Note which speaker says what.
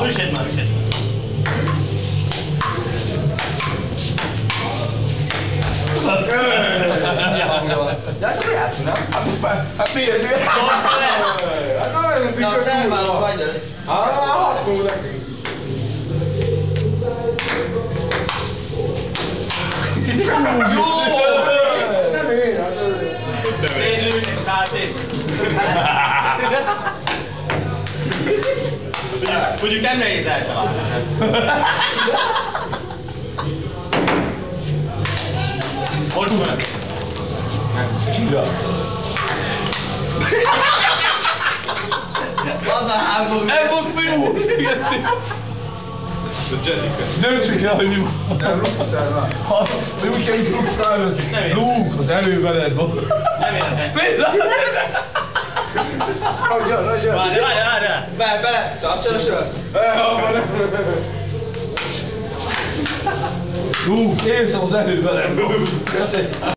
Speaker 1: 好危险嘛，危险。
Speaker 2: 哎，人家好笑，人
Speaker 3: 家这个样子呢，
Speaker 2: 还不是还还别人的，啊，
Speaker 4: 那人家就是人，
Speaker 3: 啊，好
Speaker 4: 酷的，
Speaker 2: 哟，那美
Speaker 4: 女啥子？
Speaker 1: 美女大姐，哈哈哈哈哈。Mondjuk- Mondjuk nem nehéz eltalálni. Most van.
Speaker 3: Az a hágó. Ez most mi
Speaker 2: jó? Nem csak el, hogy mi van. Nem, mi úgy kell luxálni. Nem értem. Luke, az előveled van.
Speaker 1: Nem
Speaker 2: értem.
Speaker 4: Nagyon, nagyon. Várj,
Speaker 3: 拜拜，咋这是？
Speaker 4: 哎呀，我嘞。
Speaker 2: Oeh, eerst al.